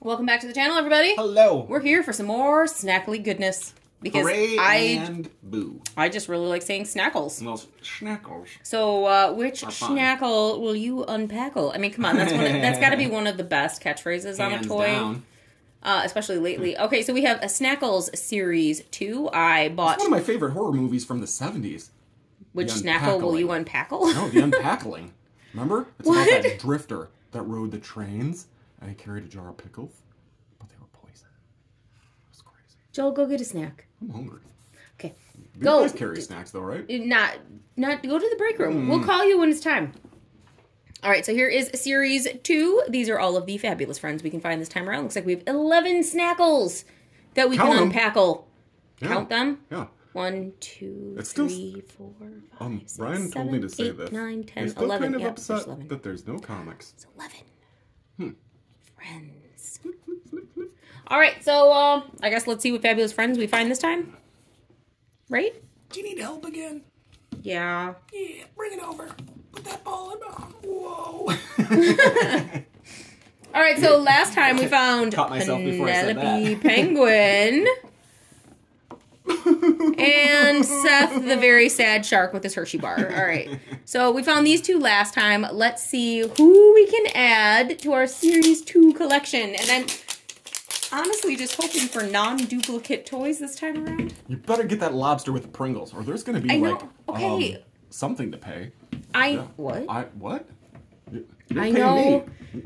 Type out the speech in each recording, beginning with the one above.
Welcome back to the channel, everybody. Hello. We're here for some more snackly goodness because Hooray I and boo. I just really like saying snackles. Those schnackles. So, uh, which snackle will you unpackle? I mean, come on, that's one of, that's got to be one of the best catchphrases on a toy, down. uh, especially lately. Okay, so we have a Snackles series two. I bought It's one of my favorite horror movies from the 70s. which the snackle will you unpackle? No, the unpackling. Remember? It's What? about that drifter that rode the trains he carried a jar of pickles, but they were poison. It was crazy. Joel, go get a snack. I'm hungry. Okay, You Go. guys carry snacks though, right? not not go to the break room. Hmm. We'll call you when it's time. All right, so here is series two. These are all of the fabulous friends we can find this time around. Looks like we have eleven snackles that we Count can unpackle. Yeah. Count them. Yeah. One, two, It's still- three, four, five, Um, six, Brian told me to say eight, this. nine, 10, He's still 11. kind of Yep, there's upset 11. that there's no comics. It's 11. Hmm. Friends. All right, so uh, I guess let's see what fabulous friends we find this time. Right? Do you need help again? Yeah. Yeah, bring it over. Put that ball in. Whoa. All right, so last time we found Caught myself before I said Penelope that. Penguin and Seth the very sad shark with his Hershey bar. All right. So we found these two last time. Let's see who we can add to our series 2 collection. And I'm honestly just hoping for non-duplicate toys this time around. You better get that lobster with the Pringles, or there's gonna be like Okay. um, something to pay. I Yeah. what? I what? You- You're I know. Me.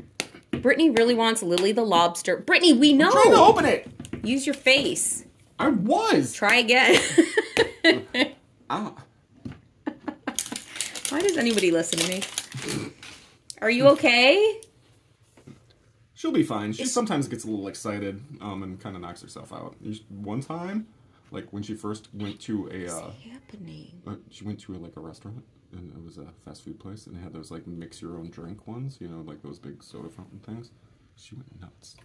Britney really wants Lily the lobster. Britney, we know. Trying to open it. Use your face. I was. Try again. Ah, Why does anybody listen to me? Are you okay? she'll be fine. She sometimes gets a little excited, um, and kind of knocks herself out. One time, like when she first went to a, uh, happening? uh, she went to a, like a restaurant, and it was a fast food place, and they had those like mix your own drink ones, you know, like those big soda fountain things. She went nuts.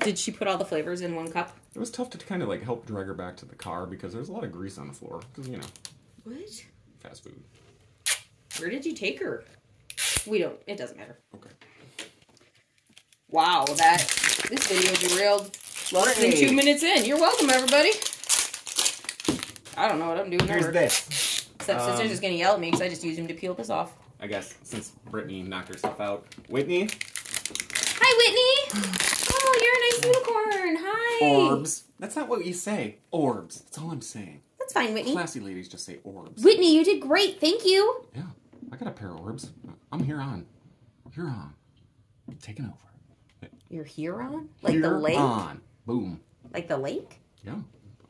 Did she put all the flavors in one cup? It was tough to kind of like help drag her back to the car because there's a lot of grease on the floor. Because you know, What? fast food. Where did you take her? We don't. It doesn't matter. Okay. Wow, that this video derailed less than two minutes in. You're welcome, everybody. I don't know what I'm doing. Here's there. this. Except Um, sister's just gonna yell at me because I just used him to peel this off. I guess since Britney knocked herself out, Whitney Hi, Whitney. Oh, you're a nice unicorn. Hi. orbs. That's not what you say. Orbs. That's all I'm saying. That's fine, Whitney. Classy ladies just say orbs. Whitney, you did great. Thank you. Yeah, I got a pair of orbs. I'm here on. Here on. Taking over. You're Huron? Like the lake? on. Boom. Like the lake? Yeah,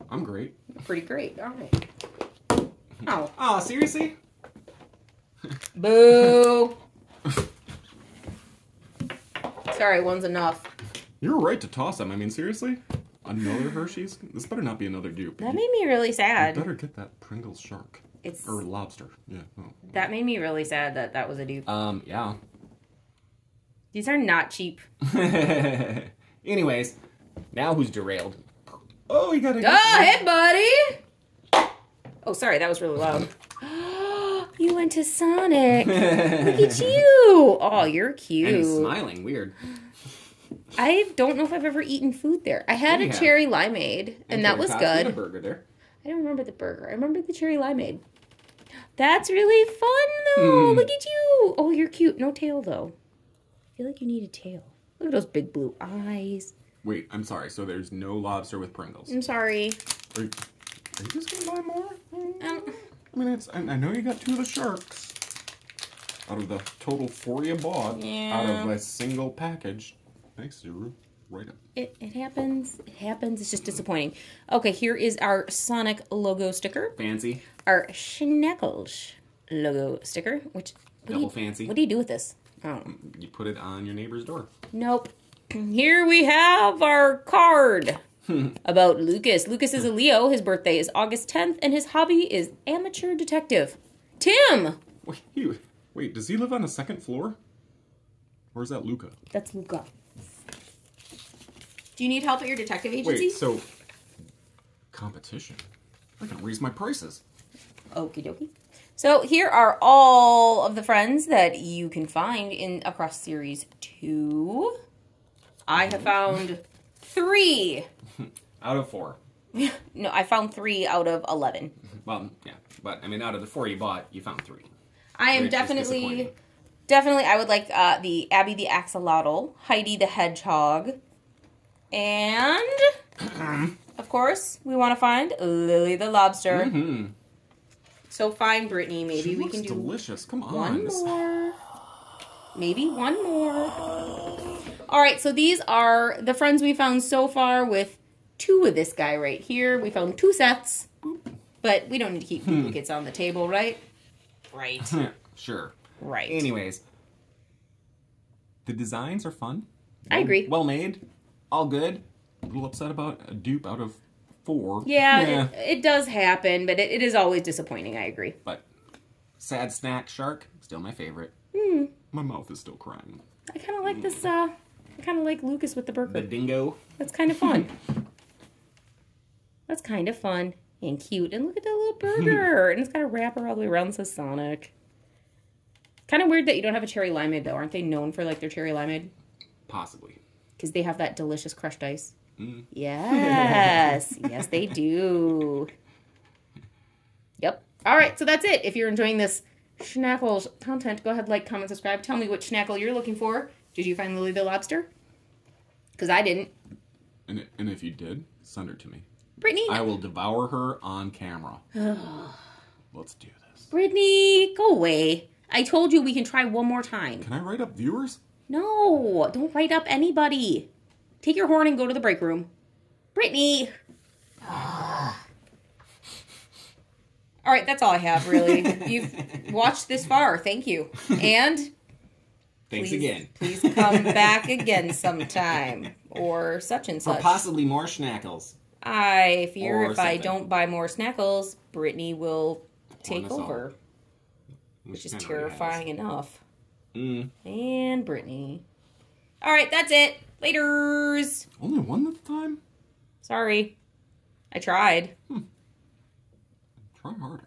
I'm great. Pretty great. All right. Oh. Ah, seriously? Boo. Sorry, one's enough. You're right to toss them. I mean, seriously? Another Hershey's? This better not be another dupe. That made me really You sad. better get that Pringles shark. It's Or lobster. Yeah. Oh. that made me really sad that that was a dupe. Um, yeah. These are not cheap. Anyways, now who's derailed? Oh, you got a. Go ahead, buddy. Oh, sorry, that was really loud. you went to Sonic. Look at you. Oh, you're cute. And he's cute. smiling. Weird. I don't know if I've ever eaten food there. I had Yeah, a cherry limeade, and that was Todd, we a good. burger there. I don't remember the burger. I remember the cherry limeade. That's really fun, though. Hmm. Look at you. Oh, you're cute. No tail, though. I feel like you need a tail. Look at those big blue eyes. Wait, I'm sorry. So there's no lobster with Pringles. I'm sorry. Are you, are you just gonna buy more? Um, I mean, it's. I, I know you got two of the sharks. Out of the total four you bought, out of a single package. Thanks, Zuru. Right up. it, it happens. It happens. It's just disappointing. Okay, here is our Sonic logo sticker. Fancy. Our Schneckles logo sticker. Which what do Double you, fancy. What do you do with this? Oh, You put it on your neighbor's door. nope. Here we have our card about Lucas. Lucas is a Leo. His birthday is August 10th, and his hobby is amateur detective. Tim. Wait, you, wait, does he live on a second floor? Or is that Luca? That's Luca. Do you need help at your detective agency? Wait, so competition? I can raise my prices. Okie dokie. So here are all of the friends that you can find in across series two. I have found three. Out of four. No, I found three out of 11. Well, yeah, but I mean, out of the four you bought, you found three. I am Which definitely, definitely, I would like uh, the Abby the Axolotl, Heidi the Hedgehog, and of course, we want to find Lily the Lobster. Hmm. So find Britney. Maybe She we looks can do delicious. Come on. one more. Maybe one more. All right, so these are the friends we found so far with two of this guy right here. We found two sets, but we don't need to keep duplicates on the table, right? Right. sure. Right. Anyways, the designs are fun. I agree. Well made, all good. A little upset about a dupe out of four. Yeah, It, it does happen, but it, it is always disappointing. I agree. but sad snack shark still my favorite. Hmm. My mouth is still crying. I kind of like this. Uh, I kind of like Lucas with the burger. The dingo. That's kind of fun. That's kind of fun and cute. And look at that little burger. and it's got a wrapper all the way around. that says Sonic. Kind of weird that you don't have a cherry limeade though. Aren't they known for like their cherry limeade? Possibly. Because they have that delicious crushed ice. Mm. Yes, yes, they do. Yep. All right, so that's it. If you're enjoying this Schnackles content, go ahead, like, comment, subscribe. Tell me which Schnackle you're looking for. Did you find Lily the Lobster? Because I didn't. And, and if you did, send her to me. Britney, I will devour her on camera. Let's do this. Britney, go away. I told you we can try one more time. Can I write up viewers? No, don't write up anybody. Take your horn and go to the break room. Britney. all right, that's all I have, really. You've watched this far. Thank you. And Thanks please, again. please come back again sometime. Or such and such. possibly more schnackles. I fear Or if I don't buy more snackles, Britney will take us all. over, which is kinda already has. terrifying enough. Mm. And Britney. All right, that's it. Laters. Only one at the time? Sorry. I tried. Hmm. Try harder.